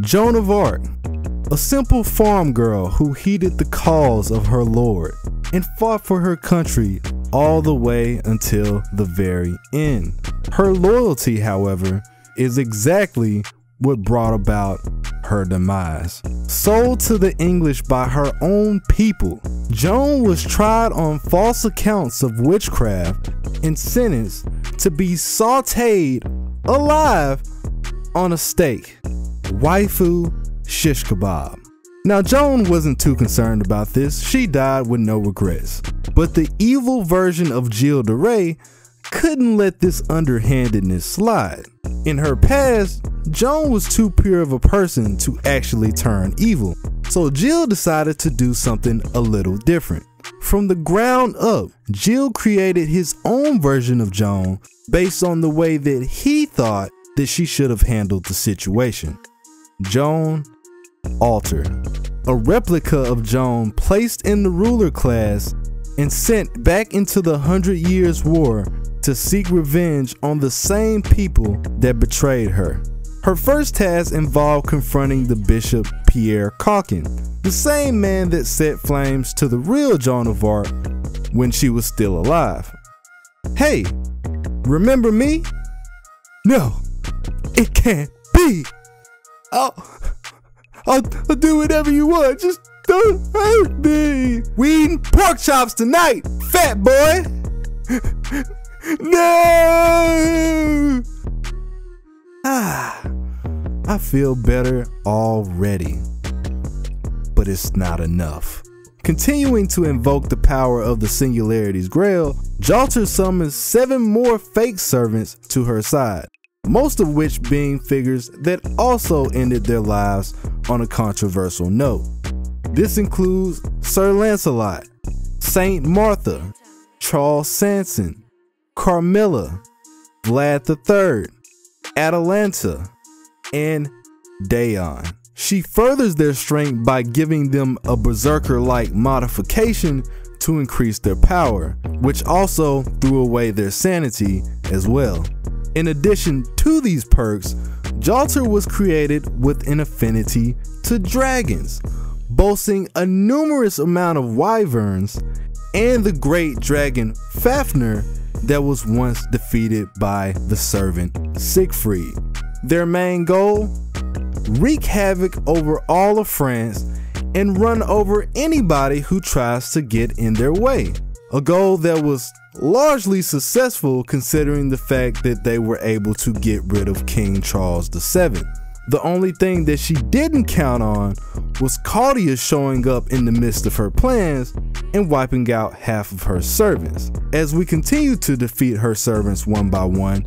Joan of Arc, a simple farm girl who heeded the calls of her lord and fought for her country all the way until the very end. Her loyalty, however, is exactly what brought about her demise. Sold to the English by her own people, Joan was tried on false accounts of witchcraft and sentenced to be sauteed alive on a steak. Waifu shish kebab. Now, Joan wasn't too concerned about this. She died with no regrets. But the evil version of Gilles de Rais couldn't let this underhandedness slide. In her past, Joan was too pure of a person to actually turn evil. So Gilles decided to do something a little different. From the ground up, Gilles created his own version of Joan based on the way that he thought that she should have handled the situation. Joan Alter, a replica of Joan placed in the ruler class and sent back into the Hundred Years' War to seek revenge on the same people that betrayed her. Her first task involved confronting the Bishop Pierre Cauchon, the same man that set flames to the real Joan of Arc when she was still alive. Hey, remember me? No, it can't be. I'll, I'll, I'll do whatever you want. Just don't hurt me. We eating pork chops tonight, fat boy. no. Ah, I feel better already. But it's not enough. Continuing to invoke the power of the Singularity's Grail, Jalter summons seven more fake servants to her side most of which being figures that also ended their lives on a controversial note. This includes Sir Lancelot, Saint Martha, Charles Sanson, Carmilla, Vlad III, Atalanta, and d'Eon. She furthers their strength by giving them a berserker like modification to increase their power, which also threw away their sanity as well. In addition to these perks, Jalter was created with an affinity to dragons, boasting a numerous amount of wyverns and the great dragon Fafnir that was once defeated by the servant Siegfried. Their main goal? Wreak havoc over all of France and run over anybody who tries to get in their way. A goal that was largely successful considering the fact that they were able to get rid of King Charles VII. The only thing that she didn't count on was Chaldea showing up in the midst of her plans and wiping out half of her servants. As we continue to defeat her servants one by one,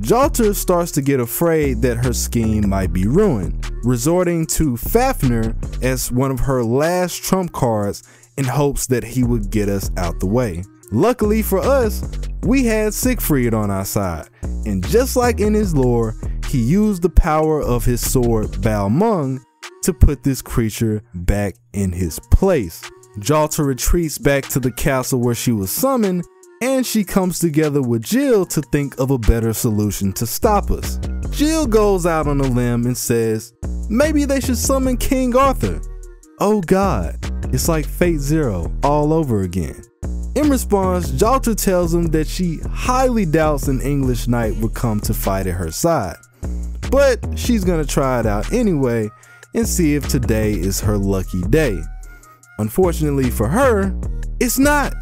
Jalter starts to get afraid that her scheme might be ruined, resorting to Fafnir as one of her last trump cards in hopes that he would get us out the way. Luckily for us, we had Siegfried on our side, and just like in his lore, he used the power of his sword Balmung to put this creature back in his place. Jalter retreats back to the castle where she was summoned, and she comes together with Gilles to think of a better solution to stop us. Gilles goes out on a limb and says, maybe they should summon King Arthur. Oh god, it's like Fate Zero all over again. In response, Jalter tells him that she highly doubts an English knight would come to fight at her side. But she's gonna try it out anyway and see if today is her lucky day. Unfortunately for her, it's not.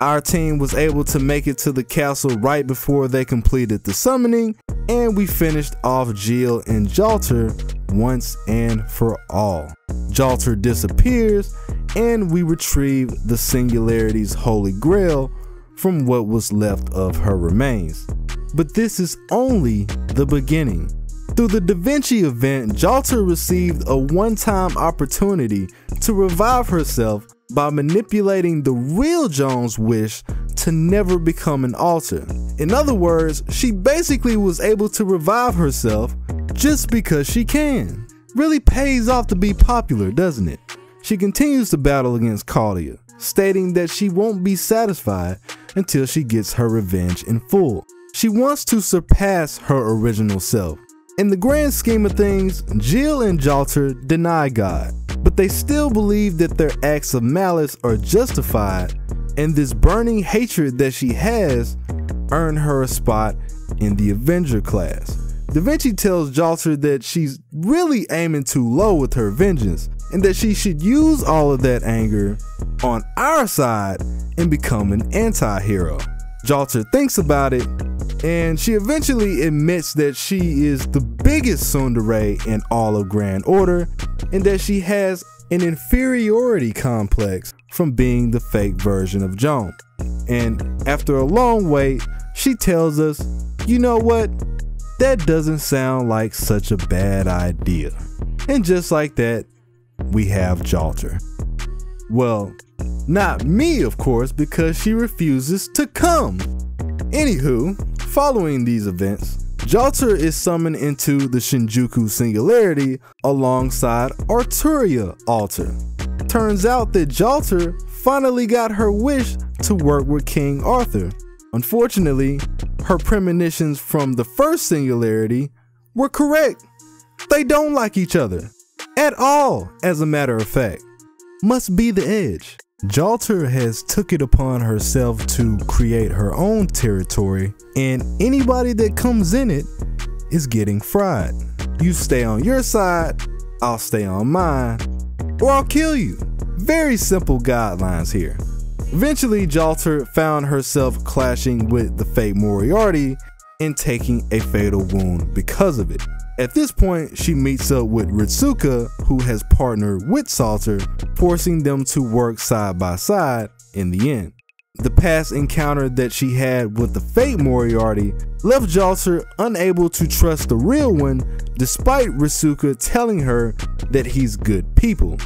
Our team was able to make it to the castle right before they completed the summoning, and we finished off Gilles and Jalter once and for all. Jalter disappears, and we retrieve the Singularity's Holy Grail from what was left of her remains. But this is only the beginning. Through the Da Vinci event, Jalter received a one-time opportunity to revive herself by manipulating the real Joan's wish to never become an alter. In other words, she basically was able to revive herself just because she can. Really pays off to be popular, doesn't it? She continues to battle against Chaldea, stating that she won't be satisfied until she gets her revenge in full. She wants to surpass her original self. In the grand scheme of things, Gilles and Jalter deny God, but they still believe that their acts of malice are justified, and this burning hatred that she has earned her a spot in the Avenger class. Da Vinci tells Jalter that she's really aiming too low with her vengeance, and that she should use all of that anger on our side and become an anti hero. Jalter thinks about it, and she eventually admits that she is the biggest tsundere in all of Grand Order, and that she has an inferiority complex from being the fake version of Joan. And after a long wait, she tells us, you know what? That doesn't sound like such a bad idea. And just like that, we have Jalter. Well, not me, of course, because she refuses to come. Anywho, following these events, Jalter is summoned into the Shinjuku Singularity alongside Arturia Alter. Turns out that Jalter finally got her wish to work with King Arthur. Unfortunately, her premonitions from the first Singularity were correct. They don't like each other. At all, as a matter of fact. Must be the edge. Jalter has took it upon herself to create her own territory, and anybody that comes in it is getting fried. You stay on your side, I'll stay on mine, or I'll kill you. Very simple guidelines here. Eventually, Jalter found herself clashing with the fake Moriarty and taking a fatal wound because of it. At this point, she meets up with Ritsuka, who has partnered with Salter, forcing them to work side by side in the end. The past encounter that she had with the fake Moriarty left Jalter unable to trust the real one, despite Ritsuka telling her that he's good people.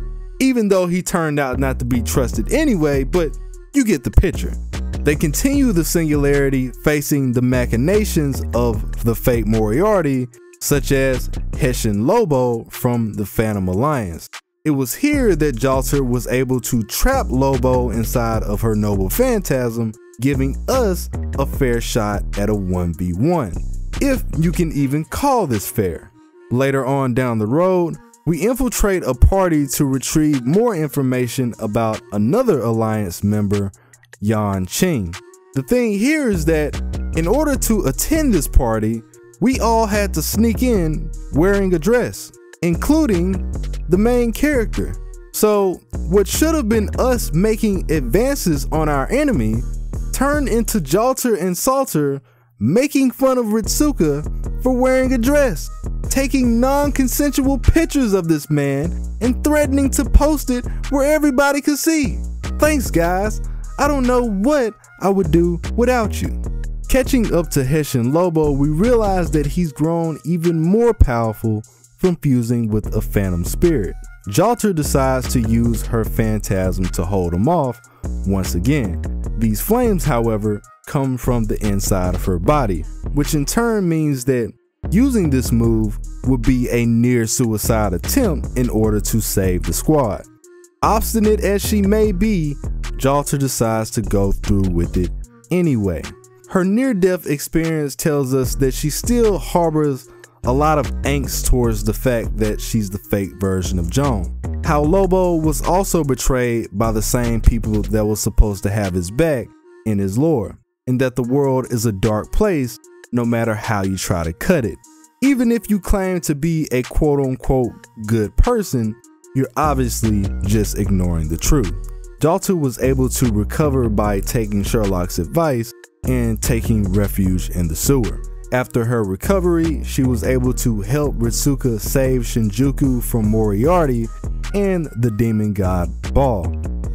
Even though he turned out not to be trusted anyway, but you get the picture. They continue the singularity facing the machinations of the fake Moriarty such as Hessian Lobo from the Phantom Alliance. It was here that Jalter was able to trap Lobo inside of her noble phantasm, giving us a fair shot at a 1v1, if you can even call this fair. Later on down the road, we infiltrate a party to retrieve more information about another Alliance member, Yan Qing. The thing here is that in order to attend this party, we all had to sneak in wearing a dress, including the main character. So, what should have been us making advances on our enemy turned into Jalter and Salter making fun of Ritsuka for wearing a dress, taking non consensual pictures of this man, and threatening to post it where everybody could see. Thanks, guys. I don't know what I would do without you. Catching up to Hessian Lobo, we realize that he's grown even more powerful from fusing with a phantom spirit. Jalter decides to use her phantasm to hold him off once again. These flames, however, come from the inside of her body, which in turn means that using this move would be a near suicide attempt in order to save the squad. Obstinate as she may be, Jalter decides to go through with it anyway. Her near death experience tells us that she still harbors a lot of angst towards the fact that she's the fake version of Joan. How Lobo was also betrayed by the same people that was supposed to have his back in his lore, and that the world is a dark place no matter how you try to cut it. Even if you claim to be a quote unquote good person, you're obviously just ignoring the truth. Jalter was able to recover by taking Sherlock's advice and taking refuge in the sewer. After her recovery, she was able to help Ritsuka save Shinjuku from Moriarty and the Demon God Bael.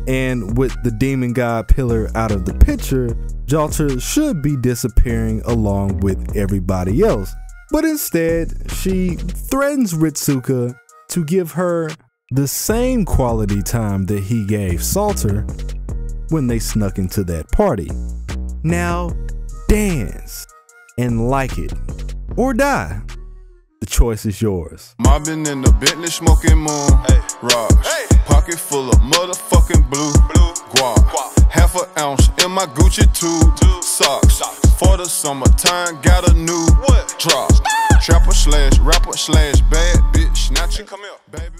And with the Demon God pillar out of the picture, Jalter should be disappearing along with everybody else. But instead, she threatens Ritsuka to give her the same quality time that he gave Salter when they snuck into that party. Now dance and like it or die. The choice is yours. Mobbing in the Bentley smoking moon. Hey. Rocks. Hey. Pocket full of motherfucking blue. blue. Guap. Guap. Half an ounce in my Gucci tube. Socks. Socks. For the summertime, got a new what? drop. Trapper slash rapper slash bad bitch. Snatcher, come here, baby.